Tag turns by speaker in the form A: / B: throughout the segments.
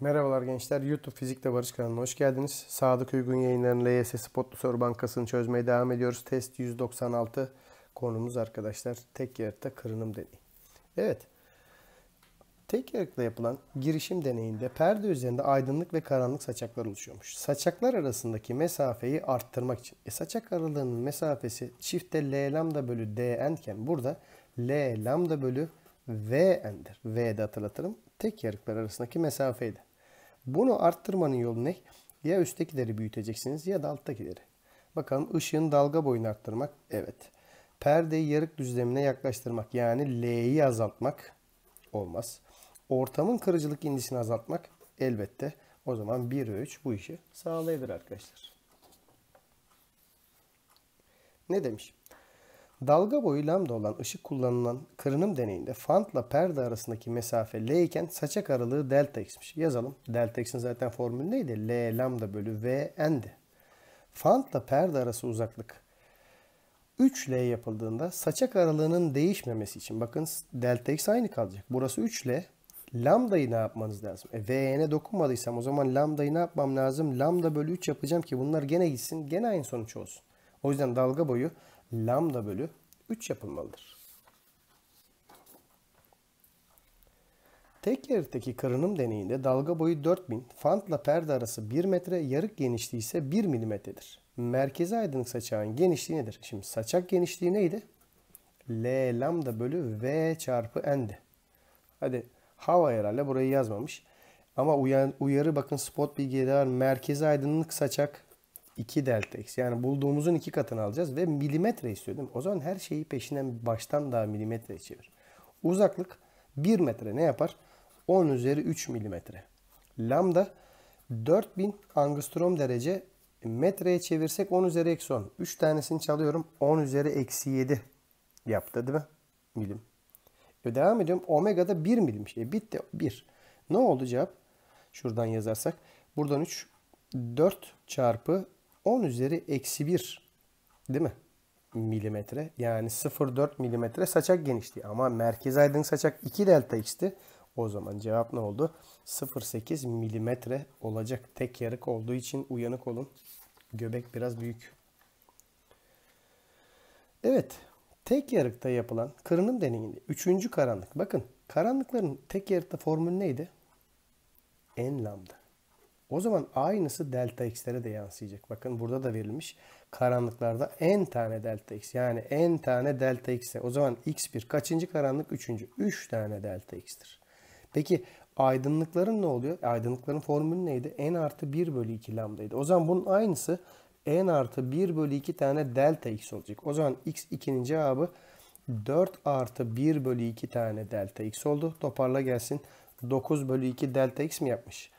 A: Merhabalar gençler. YouTube Fizikte Barış kanalına hoş geldiniz. Sadık Uygun yayınlarının LYS Spotlu Soru Bankası'nı çözmeye devam ediyoruz. Test 196 konumuz arkadaşlar. Tek yarıkta kırınım deneyi. Evet. Tek yarıkla yapılan girişim deneyinde perde üzerinde aydınlık ve karanlık saçaklar oluşuyormuş. Saçaklar arasındaki mesafeyi arttırmak için. E, saçak aralığının mesafesi çifte L lambda bölü dn iken burada L lambda bölü V'n'dir. V'de hatırlatırım. Tek yarıklar arasındaki mesafeydi. Bunu arttırmanın yolu ne? Ya üsttekileri büyüteceksiniz ya da alttakileri. Bakalım ışığın dalga boyunu arttırmak. Evet. Perdeyi yarık düzlemine yaklaştırmak. Yani L'yi azaltmak. Olmaz. Ortamın kırıcılık indisini azaltmak. Elbette. O zaman 1 ve 3 bu işi sağlayabilir arkadaşlar. Ne demiş? Dalga boyu lambda olan ışık kullanılan kırınım deneyinde fantla perde arasındaki mesafe L iken saçak aralığı delta x'miş. Yazalım. Delta x'in zaten formülü neydi? L lambda bölü V n'di. Fantla perde arası uzaklık 3L yapıldığında saçak aralığının değişmemesi için bakın delta x aynı kalacak. Burası 3L. Lambdayı ne yapmanız lazım? E, V'ne dokunmadıysam o zaman lambdayı ne yapmam lazım? Lambda bölü 3 yapacağım ki bunlar gene gitsin. Gene aynı sonuç olsun. O yüzden dalga boyu lambda bölü 3 yapılmalıdır. Tek yarıktaki kırınım deneyinde dalga boyu 4000, fantla perde arası 1 metre, yarık genişliği ise 1 milimetredir. Merkezi aydınlık saçağın genişliği nedir? Şimdi saçak genişliği neydi? L lambda bölü V çarpı N'di. Hadi hava herhalde burayı yazmamış. Ama uyarı bakın spot bilgileri var. Merkezi aydınlık saçak 2 delta x. Yani bulduğumuzun iki katını alacağız ve milimetre istiyor değil mi? O zaman her şeyi peşinden baştan daha milimetre çevir. Uzaklık 1 metre ne yapar? 10 üzeri 3 milimetre. Lambda 4000 angstrom derece metreye çevirsek 10 üzeri eksi 10. 3 tanesini çalıyorum. 10 üzeri eksi 7 yaptı değil mi? Milim. Ve devam ediyorum. Omega da 1 milim şey. Bitti 1. Ne oldu cevap? Şuradan yazarsak. Buradan 3 4 çarpı 10 üzeri eksi 1 değil mi? Milimetre. Yani 0,4 milimetre saçak genişliği. Ama merkez aydın saçak 2 delta x'ti. O zaman cevap ne oldu? 0,8 milimetre olacak. Tek yarık olduğu için uyanık olun. Göbek biraz büyük. Evet. Tek yarıkta yapılan kırınım deneyinde. Üçüncü karanlık. Bakın karanlıkların tek yarıkta formülü neydi? N lambda. O zaman aynısı delta x'lere de yansıyacak. Bakın burada da verilmiş. Karanlıklarda n tane delta x. Yani n tane delta x'e. O zaman x1 kaçıncı karanlık? Üçüncü. 3 tane delta x'tir. Peki aydınlıkların ne oluyor? Aydınlıkların formülü neydi? n artı 1 bölü 2 lambdaydı. O zaman bunun aynısı n artı 1 bölü 2 tane delta x olacak. O zaman x2'nin cevabı 4 artı 1 bölü 2 tane delta x oldu. Toparla gelsin. 9 bölü 2 delta x mi yapmış?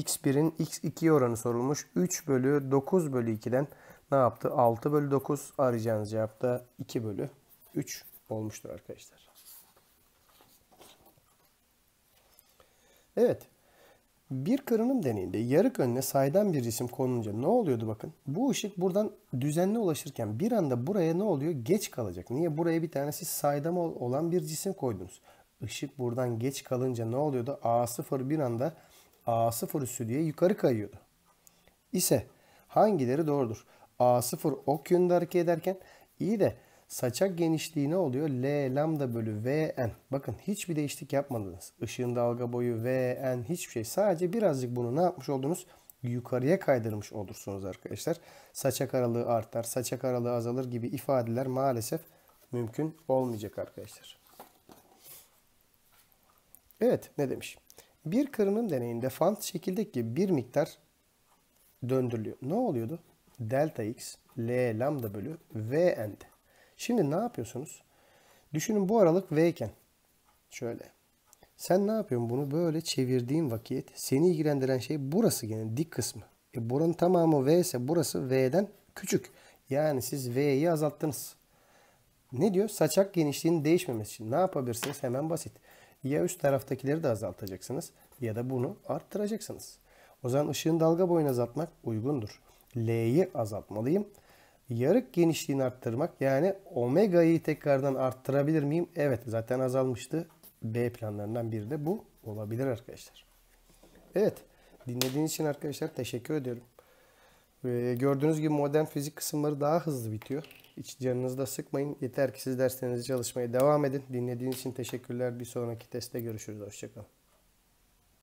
A: X1'in x2 oranı sorulmuş. 3 bölü 9 bölü 2'den ne yaptı? 6 bölü 9 arayacağınız cevap da 2 bölü 3 olmuştur arkadaşlar. Evet. Bir kırınım deneyinde yarık önüne saydam bir cisim konunca ne oluyordu bakın. Bu ışık buradan düzenli ulaşırken bir anda buraya ne oluyor? Geç kalacak. Niye? Buraya bir tanesi saydam olan bir cisim koydunuz. Işık buradan geç kalınca ne oluyordu? A0 bir anda A0 üssü diye yukarı kayıyordu. İse hangileri doğrudur? A0 ok yönünde hareket ederken iyi de saçak genişliği ne oluyor? L lambda bölü Vn. Bakın hiçbir değişiklik yapmadınız. Işığın dalga boyu Vn hiçbir şey. Sadece birazcık bunu ne yapmış oldunuz? Yukarıya kaydırmış olursunuz arkadaşlar. Saçak aralığı artar, saçak aralığı azalır gibi ifadeler maalesef mümkün olmayacak arkadaşlar. Evet ne demiş? Bir kırınım deneyinde fant şekildeki bir miktar döndürülüyor. Ne oluyordu? Delta x L lambda bölü V n'di. Şimdi ne yapıyorsunuz? Düşünün bu aralık V iken. Şöyle. Sen ne yapıyorsun? Bunu böyle çevirdiğin vakit seni ilgilendiren şey burası gene dik kısmı. E buranın tamamı V ise burası V'den küçük. Yani siz V'yi azalttınız. Ne diyor? Saçak genişliğinin değişmemesi için ne yapabilirsiniz? Hemen basit. Ya üst taraftakileri de azaltacaksınız ya da bunu arttıracaksınız. O zaman ışığın dalga boyunu azaltmak uygundur. L'yi azaltmalıyım. Yarık genişliğini arttırmak yani omega'yı tekrardan arttırabilir miyim? Evet zaten azalmıştı. B planlarından biri de bu olabilir arkadaşlar. Evet. Dinlediğiniz için arkadaşlar teşekkür ediyorum. Ve gördüğünüz gibi modern fizik kısımları daha hızlı bitiyor. Hiç canınızı da sıkmayın. Yeter ki siz derslerinizi çalışmaya devam edin. Dinlediğiniz için teşekkürler. Bir sonraki testte görüşürüz. Hoşçakalın.